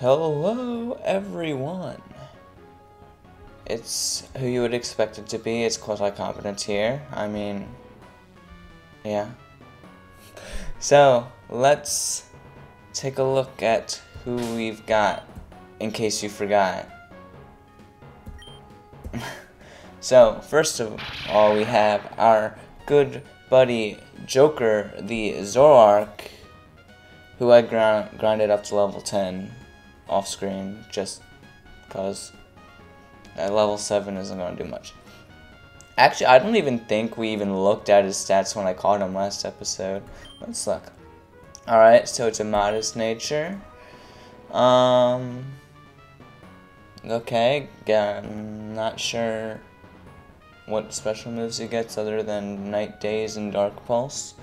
Hello, everyone. It's who you would expect it to be. It's quasi competence here. I mean, yeah. So let's take a look at who we've got, in case you forgot. so first of all, we have our good buddy Joker, the Zoroark, who I grind, grinded up to level 10 off screen just because at level 7 isn't going to do much. Actually, I don't even think we even looked at his stats when I caught him last episode. Let's look. Alright, so it's a modest nature. Um. Okay, yeah, I'm not sure what special moves he gets other than Night Daze and Dark Pulse.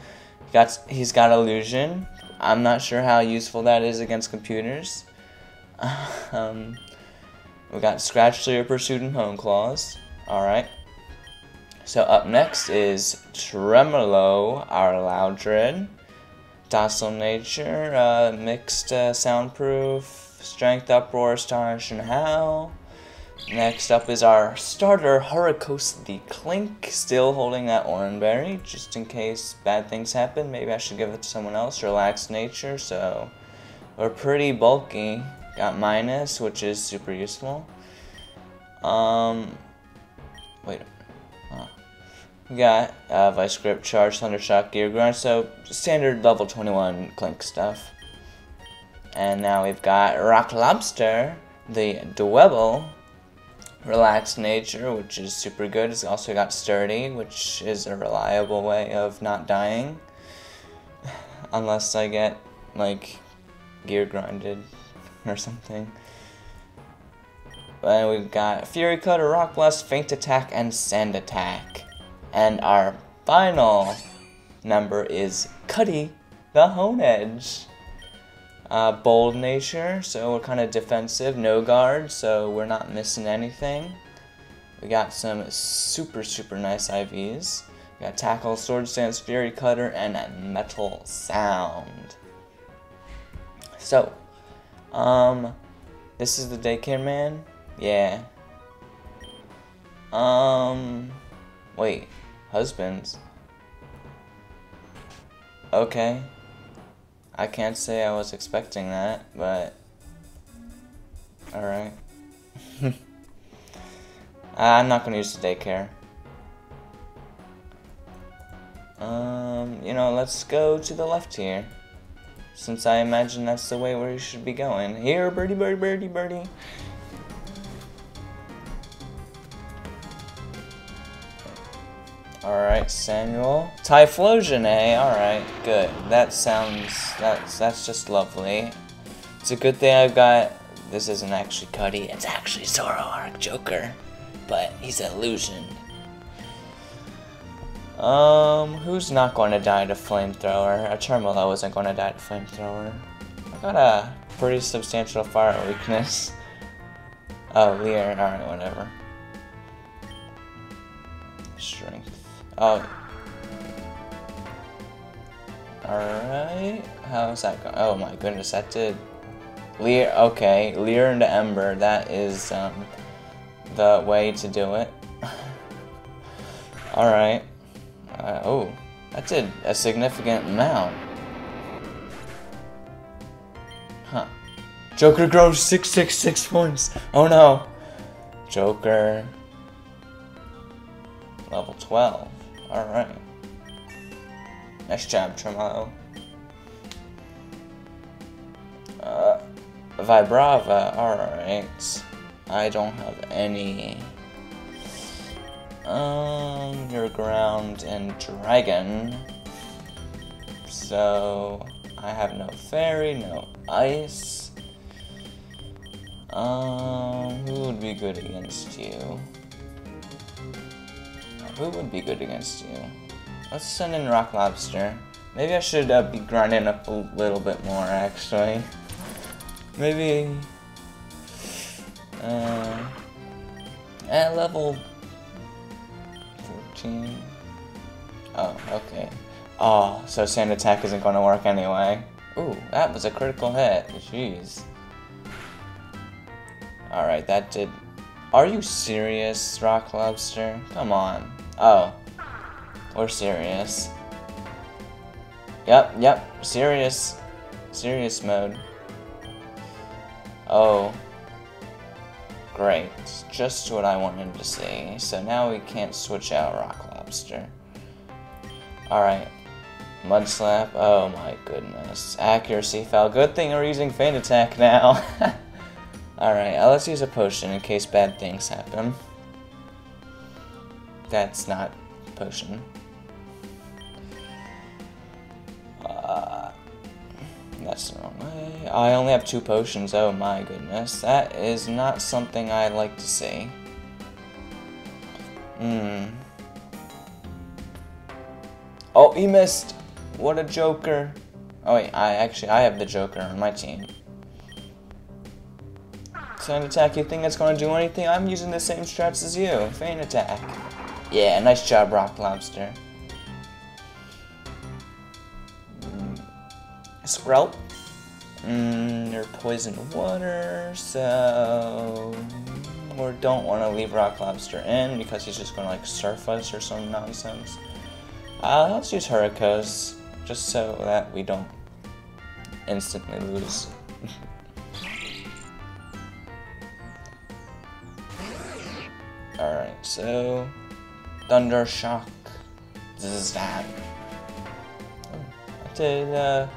He got, he's got Illusion. I'm not sure how useful that is against computers. Um, we got Scratch Clear Pursuit and Hone Claws. Alright. So up next is Tremolo, our Loudred. Docile Nature, uh, Mixed uh, Soundproof, Strength Uproar, Astonish and Howl. Next up is our starter, Hurricos the Klink, still holding that Oranberry, just in case bad things happen. Maybe I should give it to someone else. Relaxed Nature, so we're pretty bulky. Got minus, which is super useful. Um, wait. We got uh, Vice Grip, Charge, Thundershock, Gear Grind, so standard level 21 Klink stuff. And now we've got Rock Lobster, the Dwebble, Relaxed Nature, which is super good. It's also got Sturdy, which is a reliable way of not dying. Unless I get, like, gear grinded or something. And we've got Fury Cutter, Rock Blast, Feint Attack, and Sand Attack. And our final number is Cutty, the Honedge. Uh, bold nature, so we're kind of defensive, no guard, so we're not missing anything. We got some super, super nice IVs. We got Tackle, Swords Dance, Fury Cutter, and Metal Sound. So, um, this is the daycare man? Yeah. Um, wait, husbands. Okay. I can't say I was expecting that, but alright. I'm not gonna use the daycare. Um, you know, let's go to the left here. Since I imagine that's the way where you should be going. Here, birdie, birdie, birdie, birdie. Alright, Samuel. Typhlosion, eh? Alright, good. That sounds... That's, that's just lovely. It's a good thing I've got... This isn't actually Cutty, it's actually Zoroark Joker. But he's an illusion. Um, who's not going to die to flamethrower? A Charmeleon isn't going to die to flamethrower. I got a pretty substantial fire weakness. Oh, Leer. Alright, whatever. Strength. Oh. Alright. How's that going? Oh my goodness, that did... Leer, okay. Leer into Ember. That is, um, the way to do it. Alright. Uh, oh, that did a significant amount. Huh. Joker grows 666 points. Oh no. Joker. Level 12. Alright. Nice job, Tremolo. Uh, Vibrava. Alright. I don't have any um, your ground and dragon. So, I have no fairy, no ice. Um, who would be good against you? Who would be good against you? Let's send in Rock Lobster. Maybe I should uh, be grinding up a little bit more, actually. Maybe... Uh, at level 14. Oh, okay. Oh, so sand attack isn't going to work anyway. Ooh, that was a critical hit. Jeez. Alright, that did... Are you serious, Rock Lobster? Come on. Oh. We're serious. Yep, yep, serious. Serious mode. Oh. Great. Just what I wanted to see. So now we can't switch out Rock Lobster. Alright. Mud Slap. Oh my goodness. Accuracy foul. Good thing we're using Feint Attack now. Alright, uh, let's use a potion in case bad things happen. That's not potion. I only have two potions. Oh my goodness. That is not something I'd like to see. Hmm. Oh, he missed. What a joker. Oh wait, I actually I have the joker on my team. Feint attack, you think it's gonna do anything? I'm using the same strats as you. Feint attack. Yeah, nice job, Rock Lobster. Sprout. Mm, they're poison water, so we don't want to leave Rock Lobster in because he's just going to like surf us or some nonsense. Uh, let's use Hurricos just so that we don't instantly lose. Alright, so Thunder Shock. Oh, I did uh,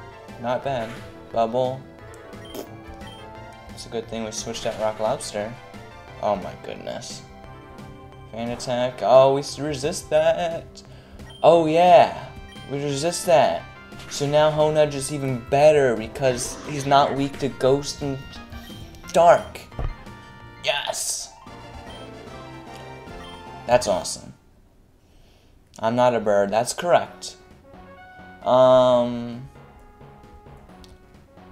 not bad. Bubble. It's a good thing we switched out Rock Lobster. Oh my goodness. Feint attack. Oh, we resist that. Oh yeah, we resist that. So now Honedge is even better because he's not weak to Ghost and Dark. Yes! That's awesome. I'm not a bird. That's correct. Um,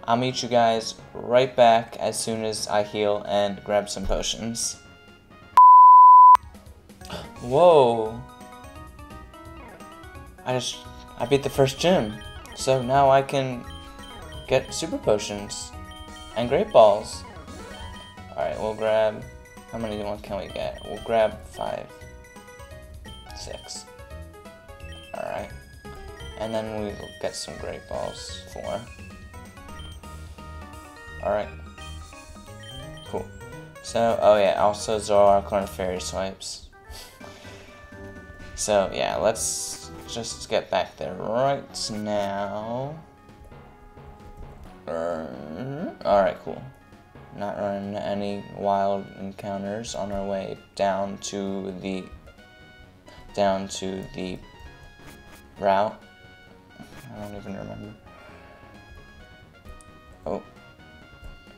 I'll meet you guys right back as soon as I heal and grab some potions. Whoa. I just, I beat the first gym. So now I can get super potions and great balls. Alright, we'll grab, how many ones can we get? We'll grab five six. Alright. And then we'll get some great balls. Four. Alright. Cool. So, oh yeah, also Zoroark learned Fury Swipes. so, yeah, let's just get back there right now. Alright, cool. Not running any wild encounters on our way down to the down to the route. I don't even remember.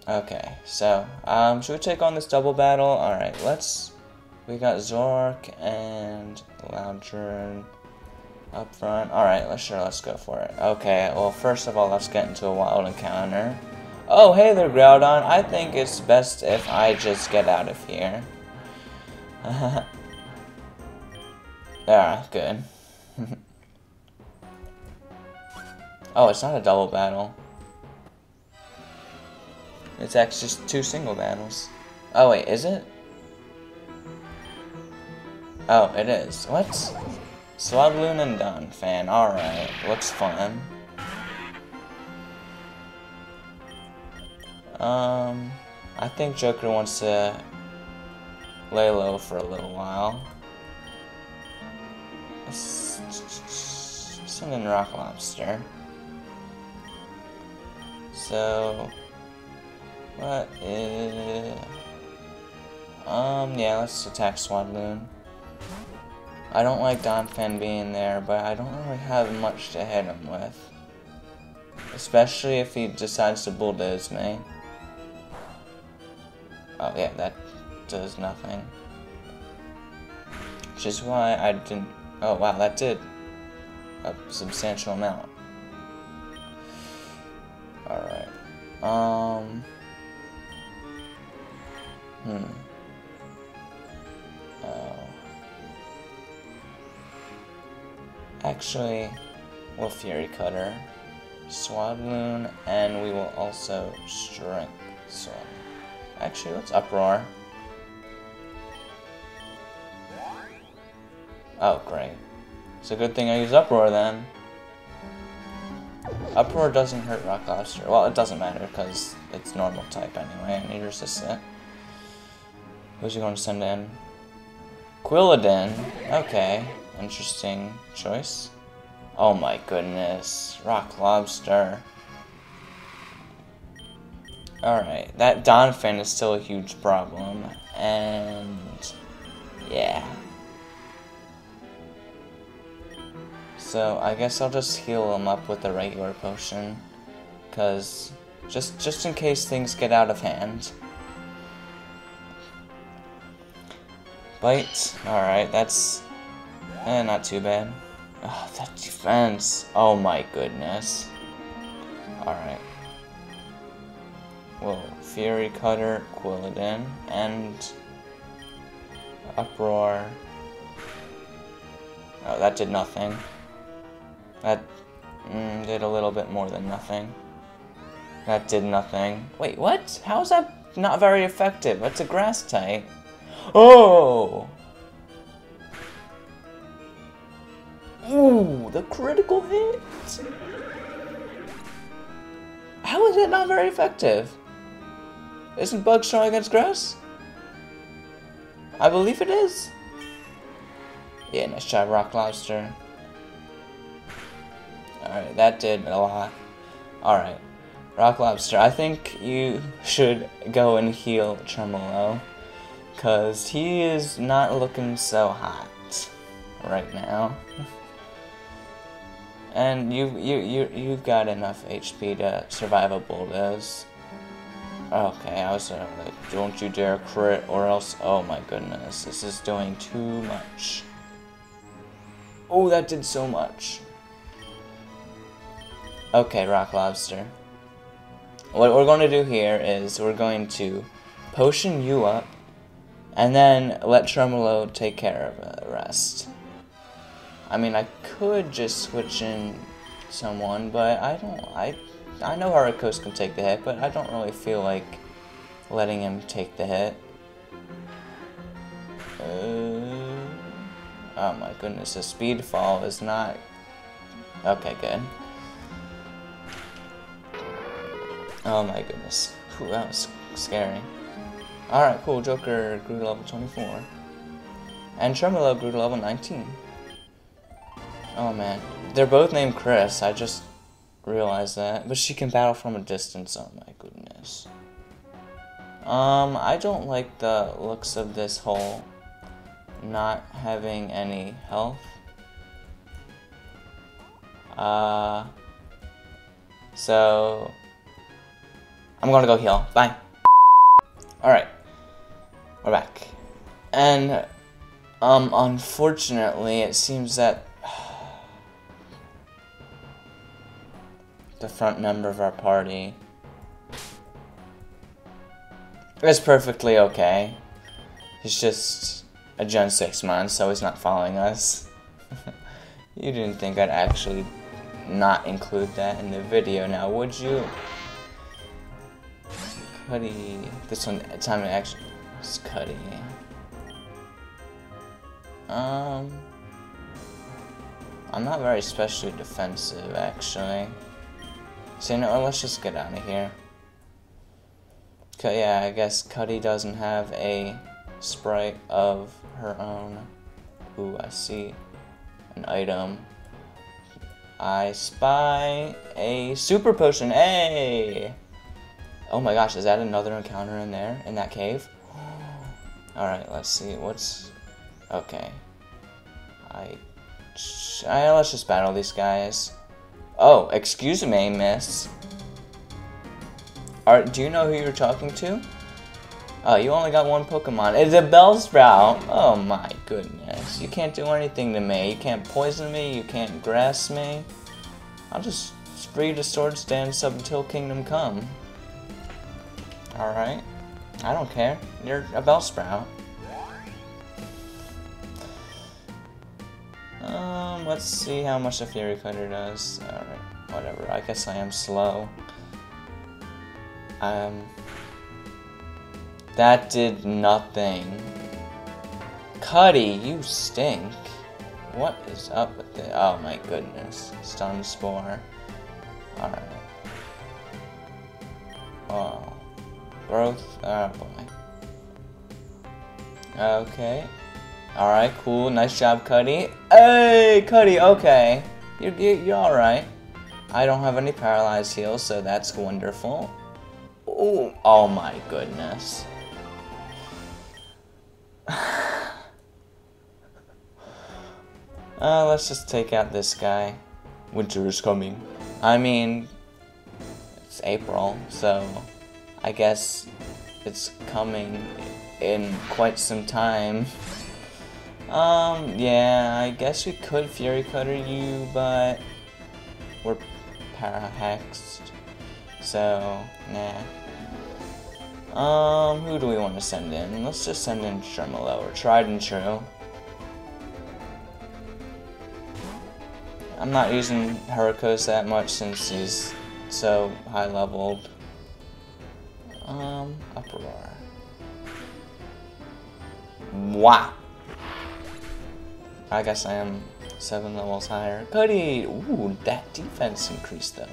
Okay, so, um, should we take on this double battle? Alright, let's... We got Zoroark and Loudred up front. Alright, let's sure, let's go for it. Okay, well, first of all, let's get into a wild encounter. Oh, hey there, Groudon. I think it's best if I just get out of here. Yeah, good. oh, it's not a double battle. It's actually just two single battles. Oh wait, is it? Oh, it is. What? Swabloon and Donphan. Alright, looks fun. Um, I think Joker wants to lay low for a little while. Something rock lobster. So, what is... Um, yeah, let's attack Swabloon. I don't like Donphan being there, but I don't really have much to hit him with. Especially if he decides to bulldoze me. Oh yeah, that does nothing. Which is why I didn't Oh wow, that did a substantial amount. Alright. Um. Hmm. Oh. Actually, we'll Fury Cutter, Swabloon, and we will also Strength Swell. Actually, let's uproar. Oh, great. It's a good thing I use uproar then. Uproar doesn't hurt Rock Lobster. Well, it doesn't matter because it's normal type anyway, and he resists it. Who's he going to send in? Quilladin. Okay, interesting choice. Oh my goodness, Rock Lobster. Alright, that Donphan is still a huge problem, and yeah. So I guess I'll just heal him up with a regular potion, cause just just in case things get out of hand. Bite. Alright, that's eh, not too bad. Oh, that defense. Oh my goodness. Alright. Well, Fury Cutter, Quilladin, and Uproar. Oh, that did nothing. That mm, did a little bit more than nothing. That did nothing. Wait, what? How is that not very effective? That's a grass type. Oh! Ooh, the critical hit! How is it not very effective? Isn't Bug strong against grass? I believe it is. Yeah, nice job, Rock Lobster. Alright, that did a lot. Alright, Rock Lobster, I think you should go and heal Tremolo. Because he is not looking so hot right now. And you you you you've got enough HP to survive a bulldoze. Okay, I was uh, like, don't you dare crit or else. Oh my goodness, this is doing too much. Oh, that did so much. Okay, Rock Lobster. What we're going to do here is we're going to potion you up, and then let Tremolo take care of the rest. I mean, I could just switch in someone, but I don't. I I know Hurricos can take the hit, but I don't really feel like letting him take the hit. Uh, oh my goodness, the speed fall is not. Okay, good. Oh my goodness. That was scary. Alright, cool. Joker grew to level 24. And Tremolo grew to level 19. Oh man. They're both named Chris. I just realized that. But she can battle from a distance. Oh my goodness. Um, I don't like the looks of this whole not having any health. Uh, so I'm gonna go heal. Bye. Alright. We're back. And, um, unfortunately, it seems that the front member of our party is perfectly okay. He's just a Gen 6 man, so he's not following us. you didn't think I'd actually not include that in the video now, would you? Cutty. This one, time to actually. It's Cutty. Um. I'm not very especially defensive, actually. So, you know, let's just get out of here. Okay, yeah, I guess Cutty doesn't have a sprite of her own. Ooh, I see an item. I spy a super potion. Hey! Oh my gosh, is that another encounter in there, in that cave? Alright, let's see, what's... Okay. I... I... Let's just battle these guys. Oh, excuse me, miss. Are, do you know who you're talking to? Oh, you only got one Pokemon. It's a Bellsprout! Oh my goodness. You can't do anything to me. You can't poison me, you can't grass me. I'll just free the sword Dance up until Kingdom Come. Alright. I don't care. You're a Bellsprout. Um, let's see how much the Fury Cutter does. Alright, whatever. I guess I am slow. Um, That did nothing. Cutty, you stink. What is up with it? Oh my goodness. Stun Spore. Alright. Oh. Growth. Oh boy. Okay. Alright, cool. Nice job, Cutty. Hey, Cutty, okay. You're, you're alright. I don't have any paralyzed heals, so that's wonderful. Ooh, oh my goodness. Uh, let's just take out this guy. Winter is coming. I mean, it's April, so I guess it's coming in quite some time. Um, yeah, I guess we could Fury Cutter you, but we're para-hexed, so, nah. Um, who do we want to send in? Let's just send in Tremolo, or Tried and True. I'm not using Hurricos that much since he's so high leveled. Um, Uproar. Wow. I guess I am seven levels higher. Cutty! Ooh, that defense increased though.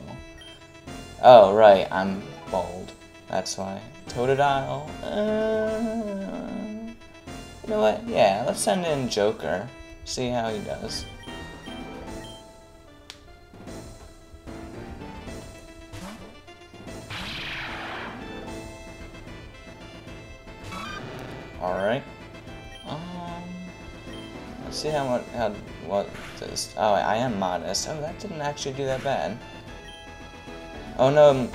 Oh, right, I'm bold. That's why. Totodile. Uh, you know what? Yeah, let's send in Joker. See how he does. How, what this, oh, I am modest. Oh, that didn't actually do that bad. Oh no,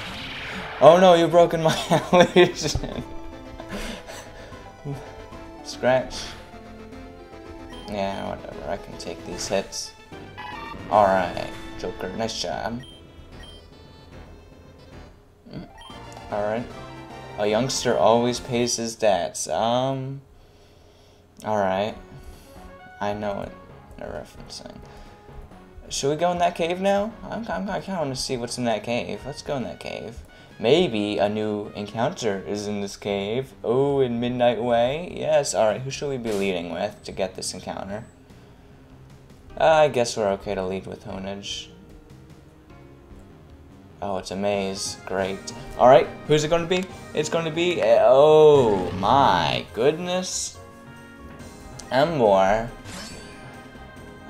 oh no, you've broken my illusion. Scratch. Yeah, whatever, I can take these hits. Alright, Joker, nice job. Mm, alright. A youngster always pays his debts. Um. Alright. I know what they're referencing. Should we go in that cave now? I'm, I'm, I kind of want to see what's in that cave. Let's go in that cave. Maybe a new encounter is in this cave. Oh, in Midnight Way? Yes. Alright, who should we be leading with to get this encounter? Uh, I guess we're okay to lead with Honedge. Oh, it's a maze. Great. Alright, who's it going to be? It's going to be... Oh, my goodness. Emboar.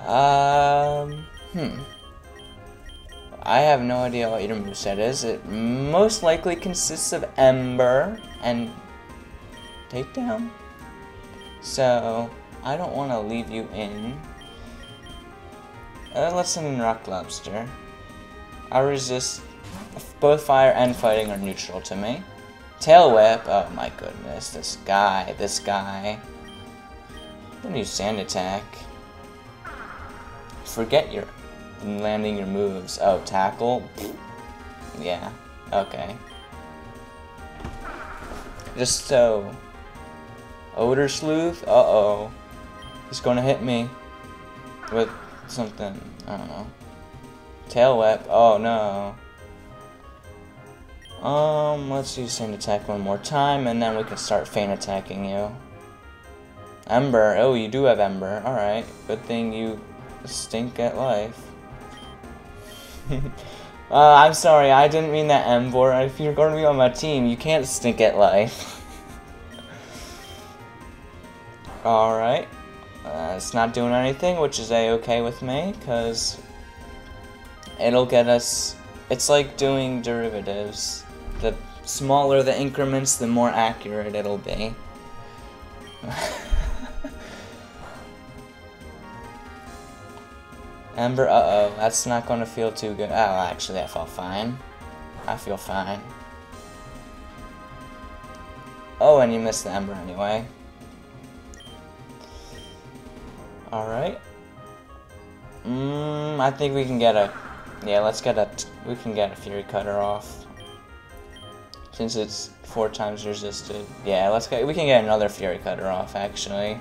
Um, hmm. I have no idea what your moveset is. It most likely consists of Ember and Takedown. So, I don't want to leave you in. Uh, let's send in Rock Lobster. I resist both fire and fighting are neutral to me. Tail Whip, oh my goodness, this guy, this guy. Don't use Sand Attack. Forget your landing your moves. Oh, Tackle? Yeah, okay. Just so. Odor Sleuth? Uh-oh. He's gonna hit me with something. I don't know. Tail Whip? Oh no. Um, let's use Sand Attack one more time, and then we can start Feint attacking you. Ember. Oh, you do have Ember. Alright. Good thing you stink at life. uh, I'm sorry, I didn't mean that, Ember. If you're going to be on my team, you can't stink at life. Alright. Uh, it's not doing anything, which is a-okay with me, because it'll get us... It's like doing derivatives the smaller the increments, the more accurate it'll be. Ember, uh-oh, that's not gonna feel too good. Oh, actually, I felt fine. I feel fine. Oh, and you missed the Ember anyway. Alright. Mmm, I think we can get a... Yeah, let's get a... We can get a Fury Cutter off. Since it's four times resisted. Yeah, let's get, we can get another Fury Cutter off, actually.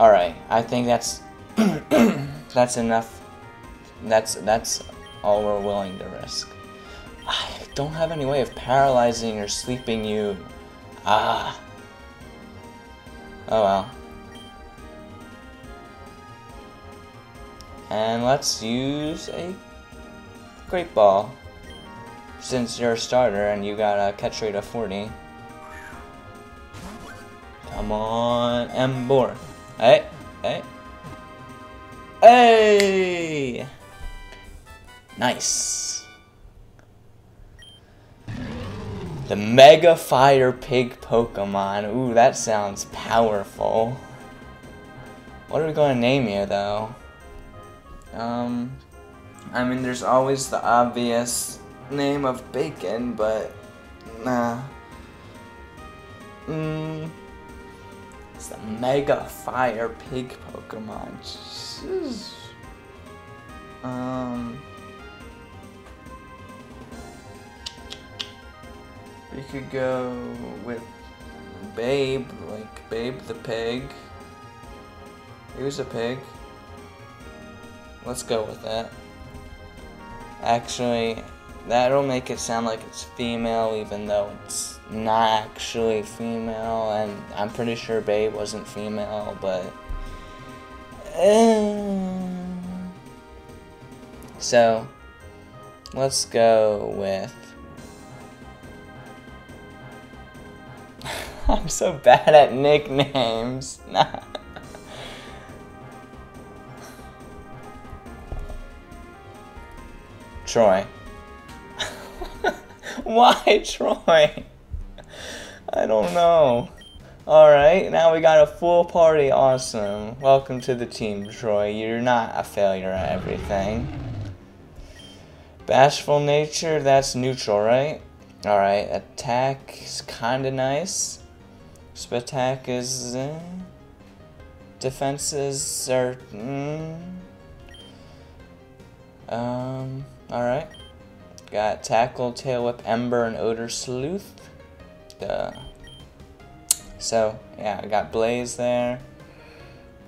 Alright, I think that's that's enough. That's that's all we're willing to risk. I don't have any way of paralyzing or sleeping you. Ah. Oh well. And let's use a Great Ball. Since you're a starter and you got a catch rate of 40. Come on, Emboar. Hey, hey. Hey! Nice. The Mega Fire Pig Pokemon. Ooh, that sounds powerful. What are we going to name you, though? Um, I mean, there's always the obvious name of Bacon, but nah. Mmm. It's the Mega Fire Pig Pokemon. Jeez. Um. We could go with Babe, like Babe the pig. He was a pig. Let's go with that. Actually, that'll make it sound like it's female, even though it's not actually female, and I'm pretty sure Babe wasn't female, but. Uh, so, let's go with. I'm so bad at nicknames. Troy. Why Troy? I don't know. Alright, now we got a full party. Awesome. Welcome to the team, Troy. You're not a failure at everything. Bashful nature, that's neutral, right? Alright, attack is kinda nice. Spatak is. Uh, defenses are. Mm, um. Alright. Got Tackle, Tail Whip, Ember, and Odor Sleuth. Duh. So, yeah, I got Blaze there.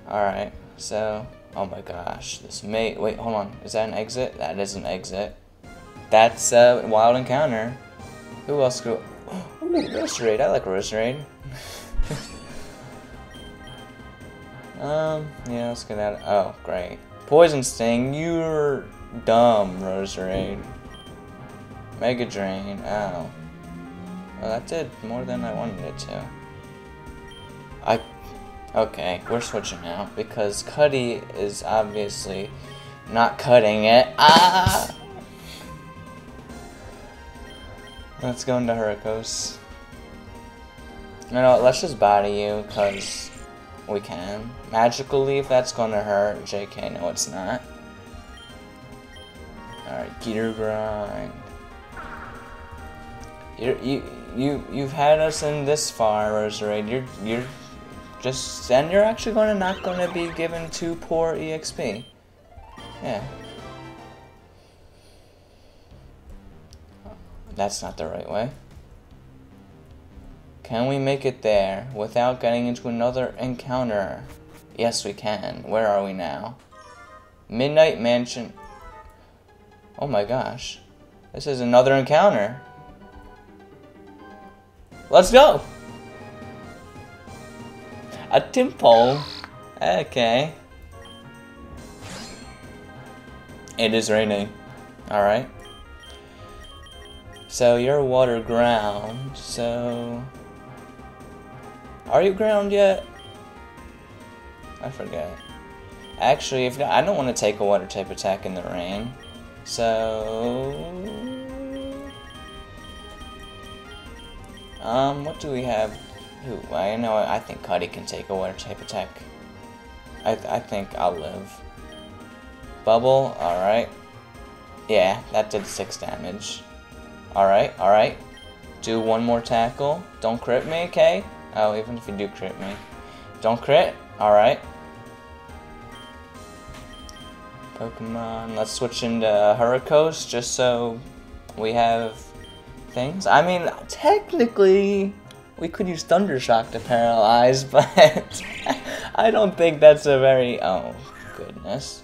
Alright, so, oh my gosh, this mate. wait, hold on, is that an exit? That is an exit. That's a Wild Encounter. Who else could, oh, Roserade, I like Roserade. um, yeah, let's get that, oh, great. Poison Sting, you're Dumb, Roserade. Mega Drain, oh. Well, that did more than I wanted it to. I... Okay, we're switching now, because Cutty is obviously not cutting it. Ah! Let's go into Hurricos. You know what, let's just body you, because we can. Magical Leaf, that's gonna hurt. JK, no it's not. Alright, Gear Grind. You you you you've had us in this far, Roserade. You're you're just and you're actually gonna not gonna be given two poor EXP. Yeah. That's not the right way. Can we make it there without getting into another encounter? Yes, we can. Where are we now? Midnight Mansion. Oh my gosh. This is another encounter. Let's go! A temple? Okay. It is raining. Alright. So you're water ground, so... Are you ground yet? I forget. Actually, if I don't want to take a water type attack in the rain. So... Um, what do we have? Ooh, I know, I think Cutty can take a water type attack. I, th I think I'll live. Bubble, alright. Yeah, that did 6 damage. Alright, alright. Do one more tackle. Don't crit me, okay? Oh, even if you do crit me. Don't crit? Alright. Pokemon. Let's switch into Hurricos just so we have things. I mean, technically, we could use Thundershock to paralyze, but I don't think that's a very... Oh, goodness.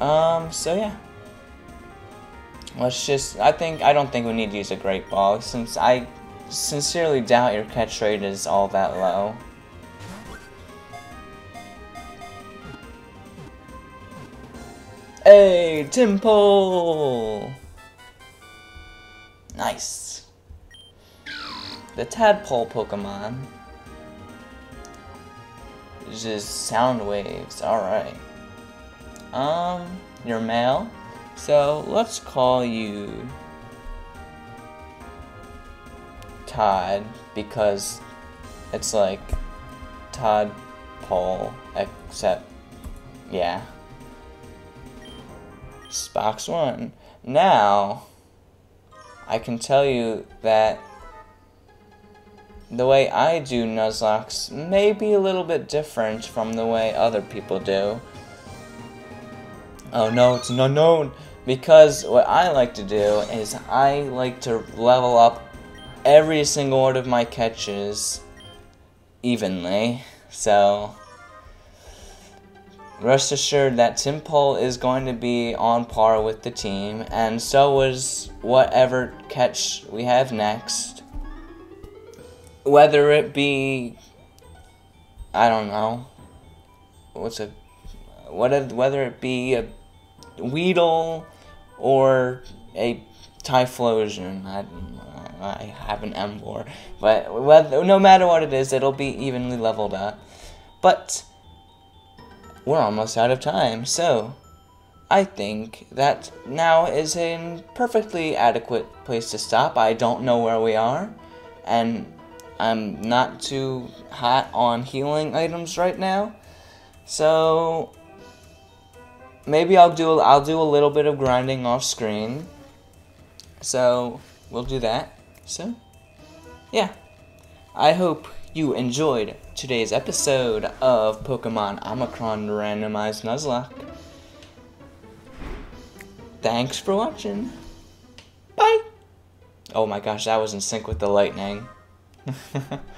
Um, so yeah. let's just. I think I don't think we need to use a great ball since I sincerely doubt your catch rate is all that low. Hey, Tympole! Nice. The tadpole Pokemon. Just sound waves, alright. Um, you're male, so let's call you Todd because it's like Todd Pole, except, yeah. Box 1. Now, I can tell you that the way I do Nuzlockes may be a little bit different from the way other people do. Oh no, it's an unknown! Because what I like to do is I like to level up every single one of my catches evenly. So, rest assured that Tympole is going to be on par with the team, and so is whatever catch we have next. Whether it be, I don't know, what's a, what whether it be a Weedle or a Typhlosion. I, I have an Emboar, but whether, no matter what it is, it'll be evenly leveled up. But we're almost out of time, so I think that now is a perfectly adequate place to stop. I don't know where we are, and I'm not too hot on healing items right now, so maybe I'll do I'll do a little bit of grinding off screen. So we'll do that. So yeah, I hope you enjoyed today's episode of Pokemon Omicron Randomized Nuzlocke. Thanks for watching. Bye. Oh my gosh, that was in sync with the lightning.